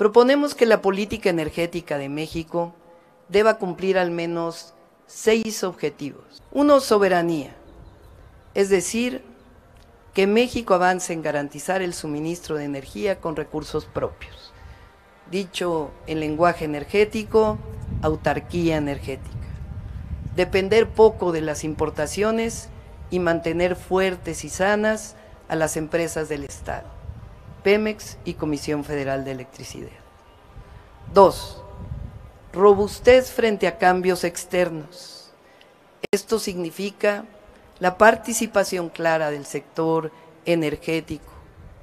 proponemos que la política energética de México deba cumplir al menos seis objetivos. Uno, soberanía, es decir, que México avance en garantizar el suministro de energía con recursos propios. Dicho en lenguaje energético, autarquía energética. Depender poco de las importaciones y mantener fuertes y sanas a las empresas del Estado, Pemex y Comisión Federal de Electricidad. Dos, robustez frente a cambios externos. Esto significa la participación clara del sector energético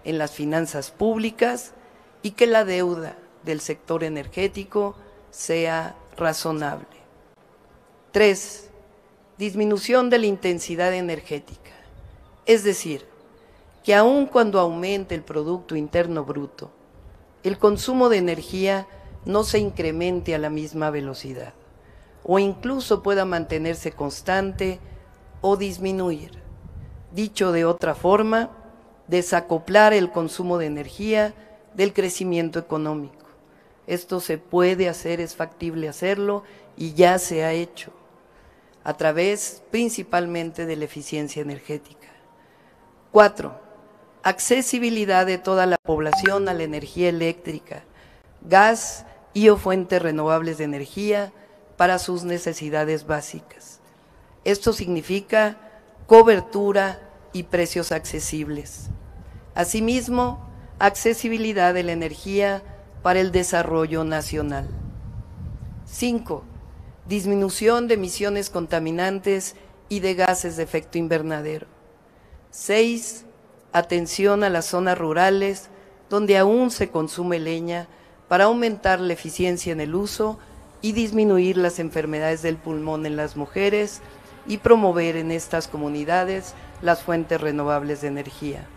en las finanzas públicas y que la deuda del sector energético sea razonable. Tres, disminución de la intensidad energética. Es decir, que aun cuando aumente el Producto Interno Bruto, el consumo de energía no se incremente a la misma velocidad o incluso pueda mantenerse constante o disminuir. Dicho de otra forma, desacoplar el consumo de energía del crecimiento económico. Esto se puede hacer, es factible hacerlo y ya se ha hecho a través principalmente de la eficiencia energética. Cuatro, accesibilidad de toda la población a la energía eléctrica, gas y o fuentes renovables de energía para sus necesidades básicas. Esto significa cobertura y precios accesibles. Asimismo, accesibilidad de la energía para el desarrollo nacional. 5. Disminución de emisiones contaminantes y de gases de efecto invernadero. 6. Atención a las zonas rurales donde aún se consume leña para aumentar la eficiencia en el uso y disminuir las enfermedades del pulmón en las mujeres y promover en estas comunidades las fuentes renovables de energía.